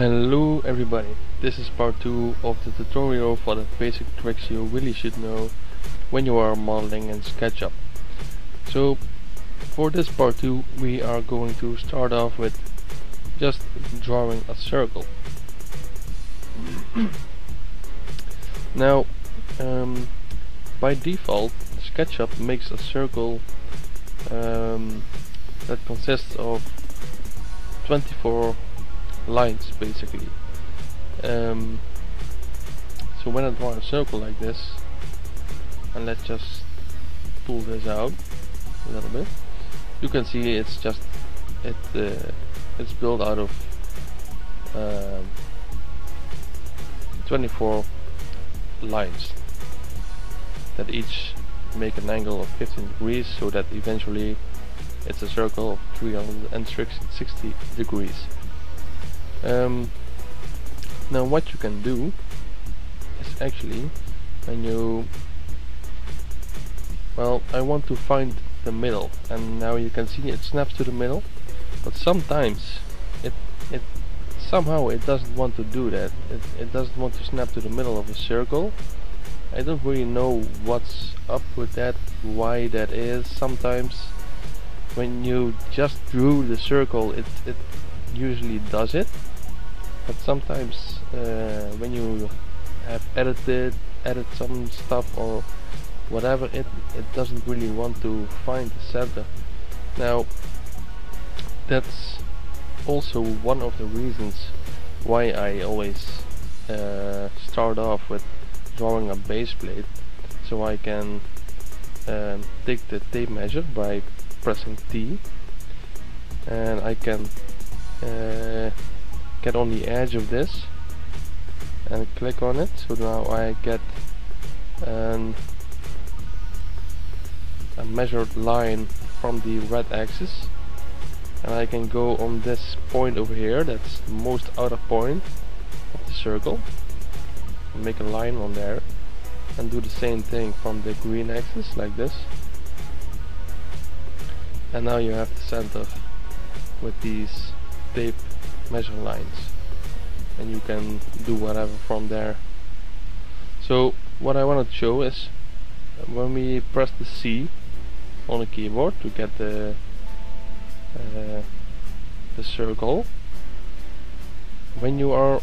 Hello everybody, this is part 2 of the tutorial for the basic tricks you really should know when you are modeling in SketchUp. So for this part 2 we are going to start off with just drawing a circle. now um, by default SketchUp makes a circle um, that consists of 24 lines basically. Um, so when I draw a circle like this and let's just pull this out a little bit you can see it's just it uh, it's built out of um, 24 lines that each make an angle of 15 degrees so that eventually it's a circle of 360 degrees um, now what you can do is actually when you well I want to find the middle and now you can see it snaps to the middle but sometimes it it somehow it doesn't want to do that. It, it doesn't want to snap to the middle of a circle. I don't really know what's up with that why that is. Sometimes when you just drew the circle it, it usually does it but sometimes uh, when you have edited edit some stuff or whatever it it doesn't really want to find the center. Now that's also one of the reasons why I always uh, start off with drawing a base plate so I can um, take the tape measure by pressing T and I can uh, get on the edge of this and click on it. So now I get a measured line from the red axis. And I can go on this point over here that's the most outer point of the circle make a line on there and do the same thing from the green axis like this. And now you have the center with these tape measure lines. And you can do whatever from there. So what I want to show is when we press the C on the keyboard to get the uh, the circle when you are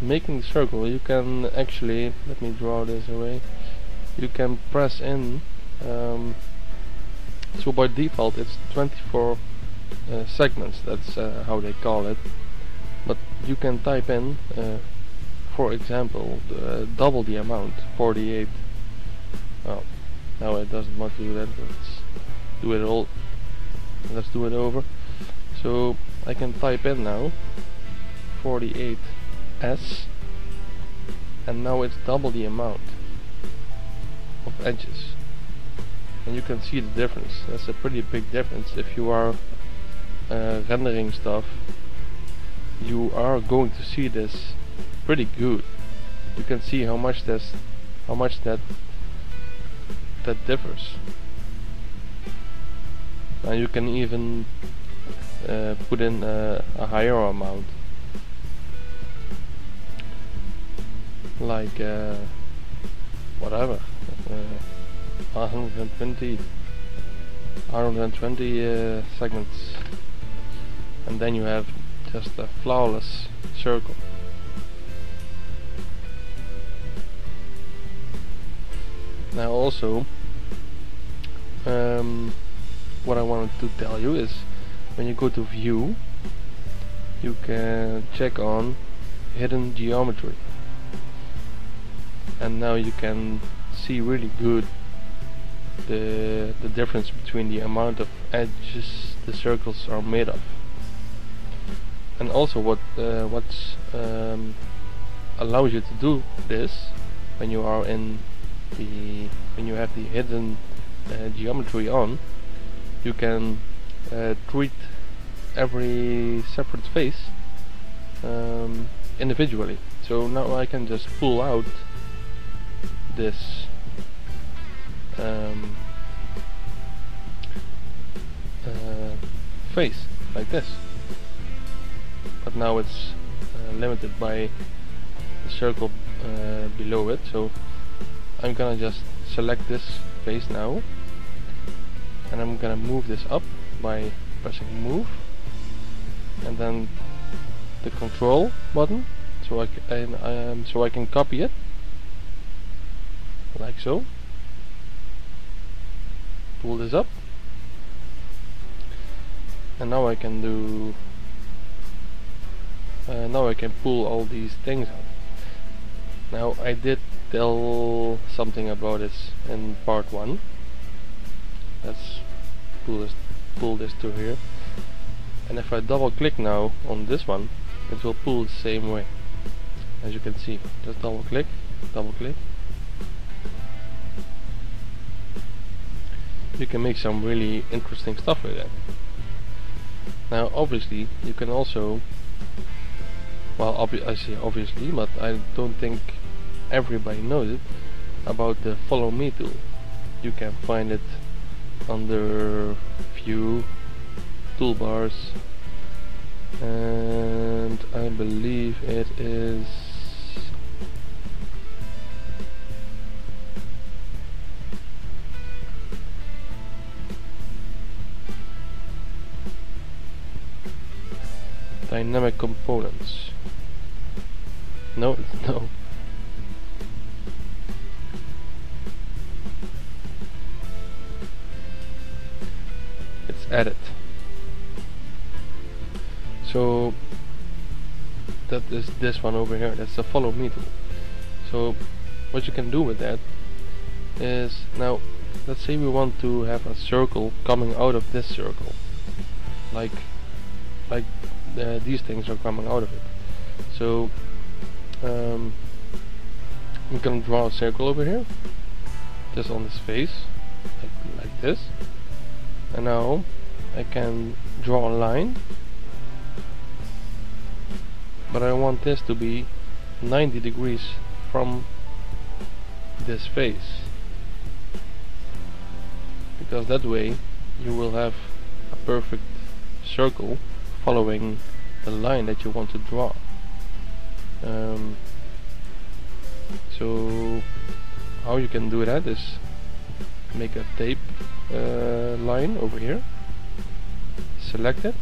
making the circle you can actually let me draw this away you can press in um, so by default it's 24 uh, segments. That's uh, how they call it you can type in uh, for example uh, double the amount 48 oh now it doesn't want to do that let's do it all. Let's do it over. So I can type in now 48s and now it's double the amount of edges. And you can see the difference. That's a pretty big difference if you are uh, rendering stuff you are going to see this pretty good. You can see how much this how much that that differs. And you can even uh, put in a, a, higher amount. Like uh, whatever uh, 120 120 uh, segments. And then you have just a flawless circle. Now also, um, what I wanted to tell you is when you go to view, you can check on hidden geometry. And now you can see really good the, the difference between the amount of edges the circles are made of and also what uh, what um, allows you to do this when you are in the when you have the hidden uh, geometry on you can uh, treat every separate face um, individually. So now I can just pull out this um, uh, face like this but now it's limited by the circle uh, below it. So I'm gonna just select this face now and I'm gonna move this up by pressing move and then the control button so I, can, um, so I can copy it like so. Pull this up. And now I can do uh, now I can pull all these things out. Now I did tell something about this in part 1 let's pull this pull this to here. And if I double click now on this one it will pull the same way. As you can see just double click double click. You can make some really interesting stuff with that now obviously you can also well obvi I say obviously but I don't think everybody knows it about the follow me tool. You can find it under view toolbars and I believe it is dynamic components. No no. It's edit so that is this one over here. That's the follow me tool. So what you can do with that is now let's say we want to have a circle coming out of this circle. Like like these things are coming out of it. So um, I'm gonna draw a circle over here just on this face like, like this. And now I can draw a line. But I want this to be 90 degrees from this face because that way you will have a perfect circle following the line that you want to draw. Um, so how you can do that is make a tape uh, line over here. Select it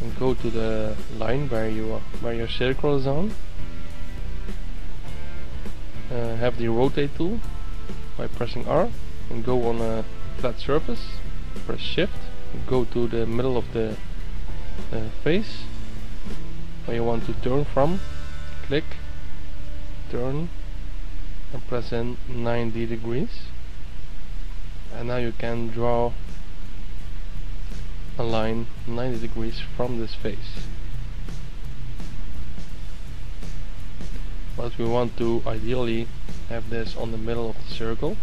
and go to the line where you are, where your circle is on. Uh, have the rotate tool by pressing R and go on a flat surface press shift go to the middle of the uh, face where you want to turn from click turn and press in 90 degrees. And now you can draw a line 90 degrees from this face. But we want to ideally have this on the middle of the circle.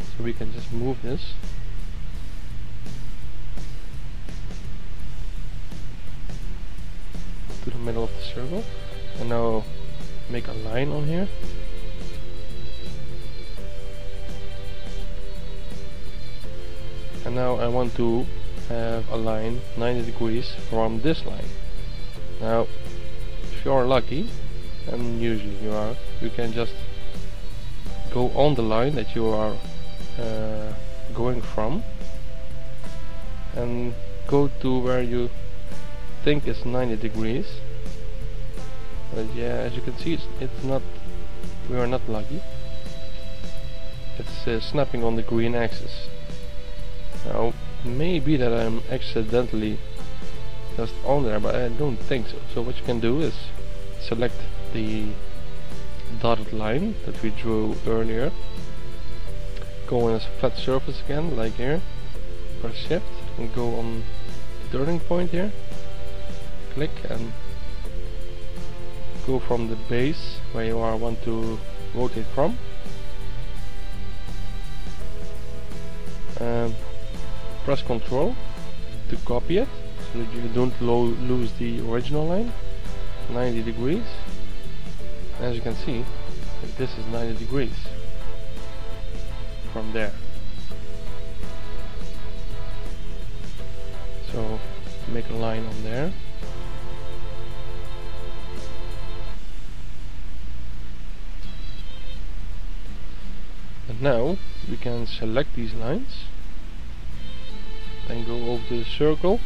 So we can just move this to the middle of the circle. And now make a line on here. And now I want to have a line 90 degrees from this line. Now if you are lucky and usually you are you can just go on the line that you are uh, going from and go to where you think is 90 degrees. But yeah as you can see it's, it's not we are not lucky. It's uh, snapping on the green axis. Now maybe that I'm accidentally just on there but I don't think so. So what you can do is select the dotted line that we drew earlier. Go on a flat surface again like here. Press shift and go on the turning point here click and go from the base where you are want to rotate from. And press Ctrl to copy it so that you don't lo lose the original line. 90 degrees. As you can see this is 90 degrees from there. So make a line on there now we can select these lines then go over to the circle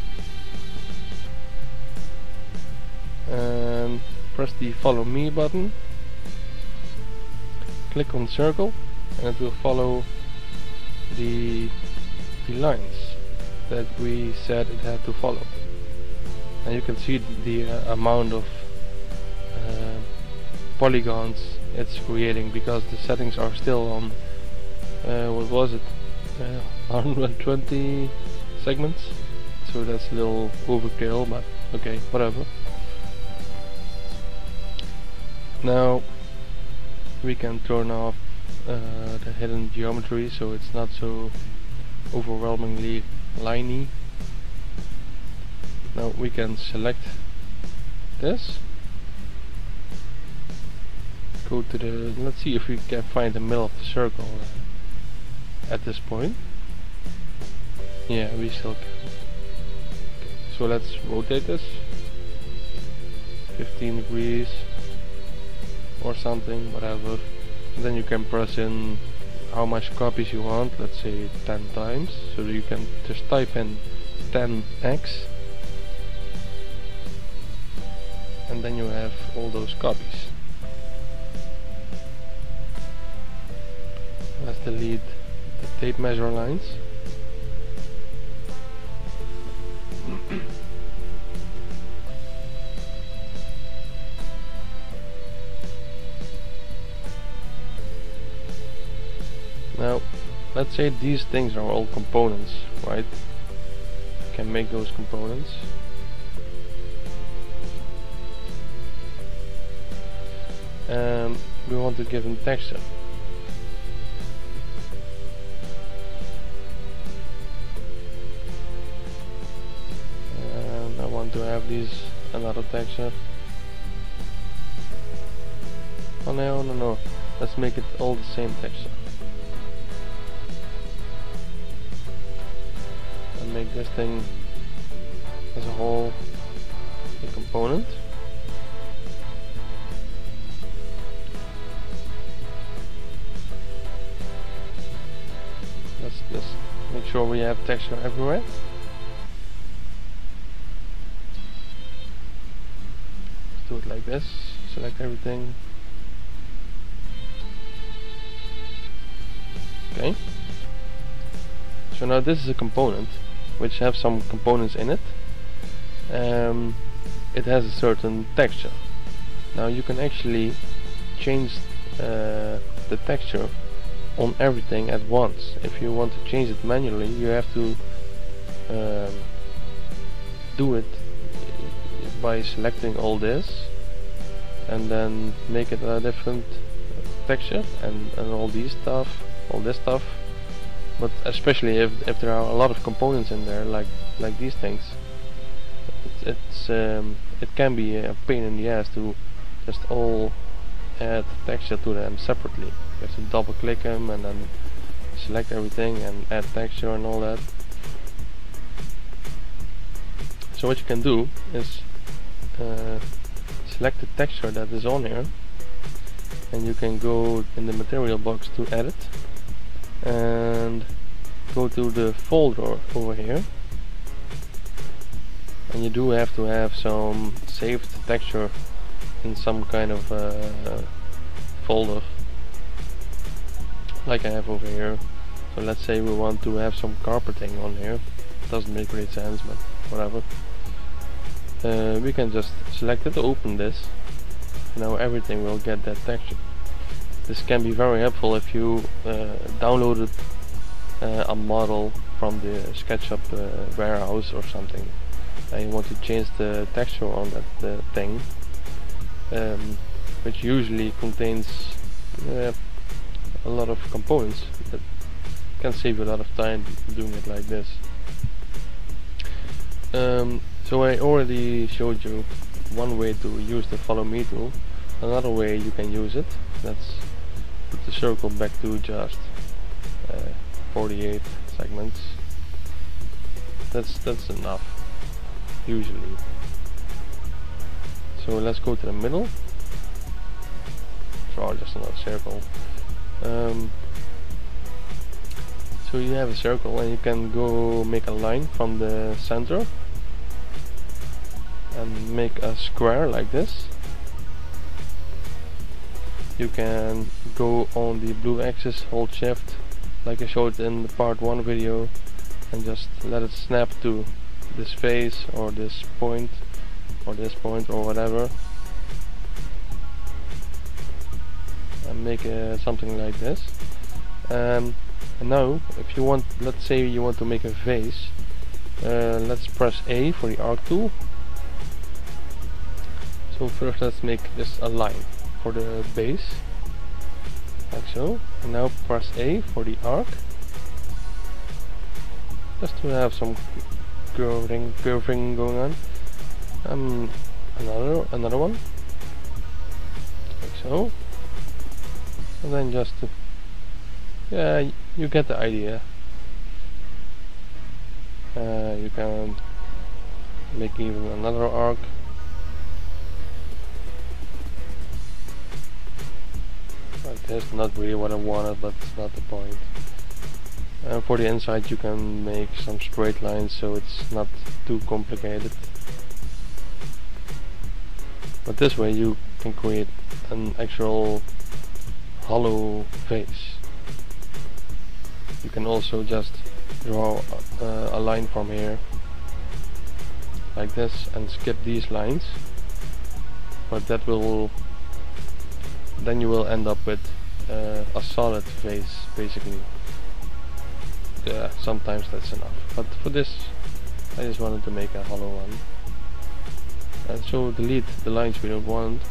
and press the follow me button. Click on circle and it will follow the, the lines that we said it had to follow. And you can see the uh, amount of uh, polygons it's creating because the settings are still on uh, what was it? Uh, 120 segments. So that's a little overkill but okay whatever. Now we can turn off uh, the hidden geometry so it's not so overwhelmingly liney. Now we can select this. Go to the let's see if we can find the middle of the circle at this point. Yeah we still can. Okay, so let's rotate this. 15 degrees or something whatever. And then you can press in how much copies you want let's say 10 times. So you can just type in 10x and then you have all those copies. Let's delete tape measure lines Now, let's say these things are all components, right? You can make those components. And we want to give them texture. These another texture. Oh no, no, no. Let's make it all the same texture. And make this thing as a whole a component. Let's just make sure we have texture everywhere. This. Select everything. Okay. So now this is a component which have some components in it um, it has a certain texture now you can actually change uh, the texture on everything at once if you want to change it manually you have to um, do it by selecting all this and then make it a different texture and, and all these stuff all this stuff. But especially if, if there are a lot of components in there like like these things it's, it's um, it can be a pain in the ass to just all add texture to them separately. You have to double click them and then select everything and add texture and all that. So what you can do is uh, select the texture that is on here. And you can go in the material box to edit. And go to the folder over here. And you do have to have some saved texture in some kind of uh, folder. Like I have over here. So let's say we want to have some carpeting on here. Doesn't make great sense but whatever uh, we can just select it open this. Now everything will get that texture. This can be very helpful if you uh, downloaded uh, a model from the SketchUp uh, warehouse or something and you want to change the texture on that thing um, which usually contains uh, a lot of components that can save you a lot of time doing it like this. Um, so I already showed you one way to use the follow me tool. Another way you can use it that's put the circle back to just uh, 48 segments. That's that's enough usually. So let's go to the middle. Draw just another circle. Um, so you have a circle and you can go make a line from the center and make a square like this. You can go on the blue axis hold shift like I showed in the part 1 video and just let it snap to this face or this point or this point or whatever. And make uh, something like this. Um, and now if you want let's say you want to make a face uh, let's press A for the arc tool so first let's make just a line for the base. Like so. And now press A for the arc. Just to have some curving curving going on. Um another another one. Like so. And then just yeah you get the idea. Uh, you can make even another arc this not really what I wanted but it's not the point. And for the inside you can make some straight lines so it's not too complicated. But this way you can create an actual hollow face. You can also just draw uh, a line from here like this and skip these lines. But that will then you will end up with uh, a solid face basically. Yeah sometimes that's enough. But for this I just wanted to make a hollow one. And so delete the lines we don't want.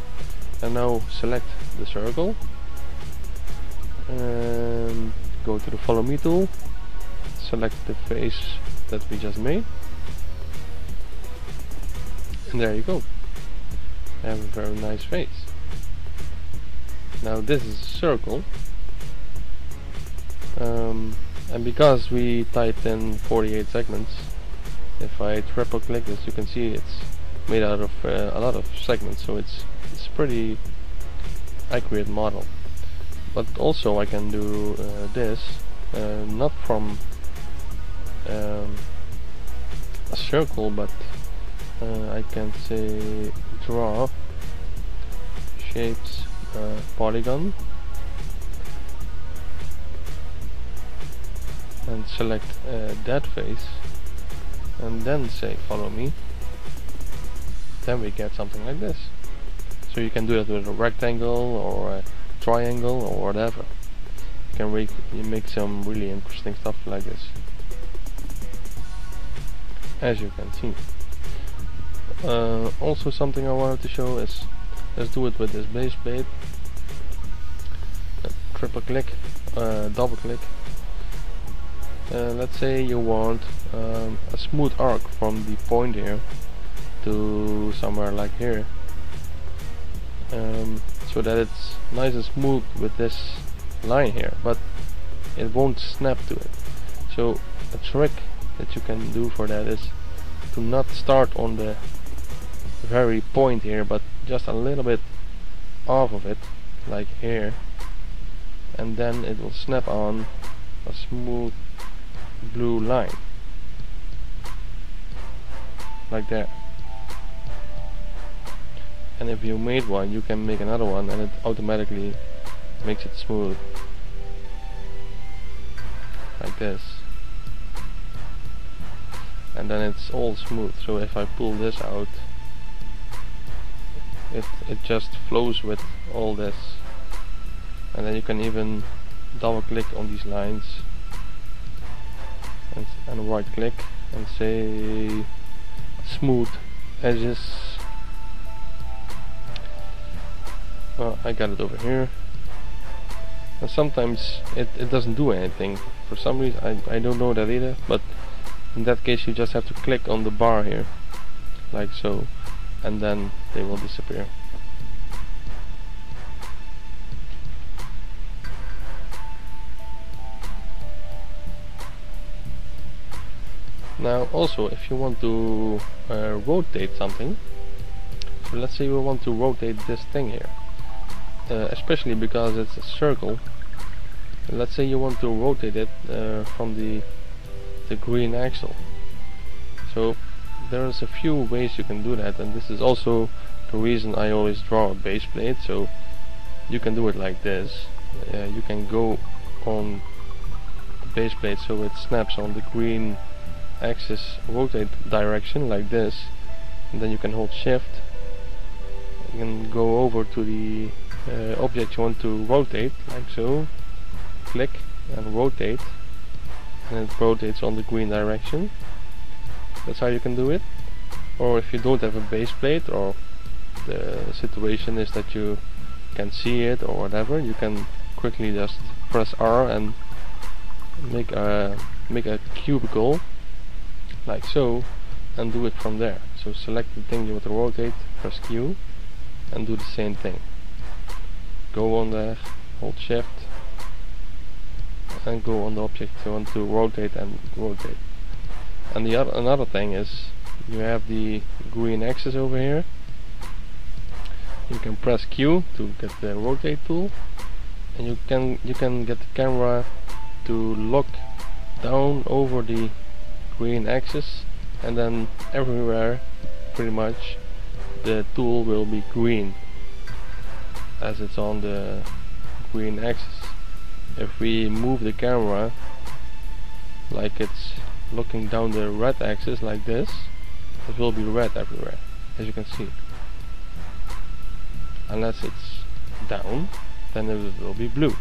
And now select the circle. And go to the follow me tool. Select the face that we just made. And there you go. I have a very nice face now this is a circle. Um, and because we typed in 48 segments if I triple click this you can see it's made out of uh, a lot of segments so it's it's pretty accurate model. But also I can do uh, this uh, not from um, a circle but uh, I can say draw shapes uh, polygon. And select uh, that face. And then say follow me. Then we get something like this. So you can do that with a rectangle or a triangle or whatever. You can make, you make some really interesting stuff like this. As you can see. Uh, also something I wanted to show is let's do it with this base plate. Triple click uh, double click. Uh, let's say you want um, a smooth arc from the point here to somewhere like here. Um, so that it's nice and smooth with this line here but it won't snap to it. So a trick that you can do for that is to not start on the very point here but just a little bit off of it like here and then it will snap on a smooth blue line. Like that. And if you made one you can make another one and it automatically makes it smooth. Like this. And then it's all smooth. So if I pull this out it, it just flows with all this. And then you can even double click on these lines and, and right click and say smooth edges. Well I got it over here. And sometimes it, it doesn't do anything. For some reason I, I don't know that either but in that case you just have to click on the bar here. Like so and then they will disappear. Now also if you want to uh, rotate something so let's say we want to rotate this thing here. Uh, especially because it's a circle. Let's say you want to rotate it uh, from the the green axle. So there's a few ways you can do that and this is also the reason I always draw a base plate so you can do it like this. Uh, you can go on the base plate so it snaps on the green axis rotate direction like this and then you can hold shift you can go over to the uh, object you want to rotate like so. Click and rotate and it rotates on the green direction that's how you can do it. Or if you don't have a base plate or the situation is that you can see it or whatever you can quickly just press R and make a make a cubicle like so and do it from there. So select the thing you want to rotate press Q and do the same thing. Go on there hold shift and go on the object you want to rotate and rotate and the other another thing is you have the green axis over here. You can press Q to get the rotate tool. And you can you can get the camera to lock down over the green axis and then everywhere pretty much the tool will be green as it's on the green axis if we move the camera like it's looking down the red axis like this it will be red everywhere as you can see. Unless it's down then it will be blue.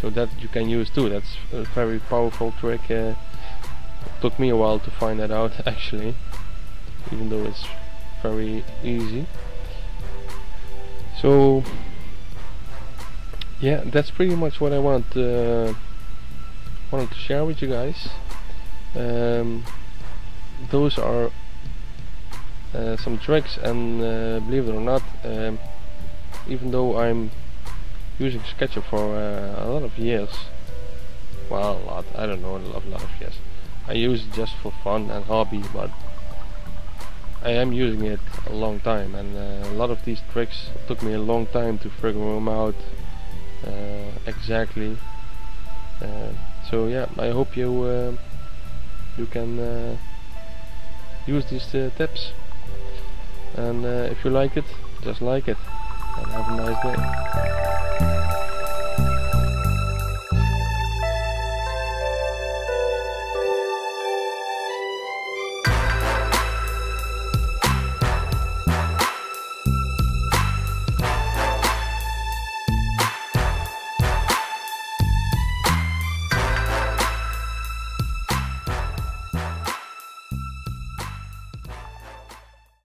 So that you can use too that's a very powerful trick uh, took me a while to find that out actually even though it's very easy. So yeah that's pretty much what I want uh, wanted to share with you guys um, those are uh, some tricks and uh, believe it or not um, even though I'm using SketchUp for uh, a lot of years well a lot I don't know a lot, a lot of years I use it just for fun and hobby but I am using it a long time and uh, a lot of these tricks took me a long time to figure them out uh, exactly. Uh, so yeah I hope you you can use these tips and uh, if you like it just like it. And have a nice day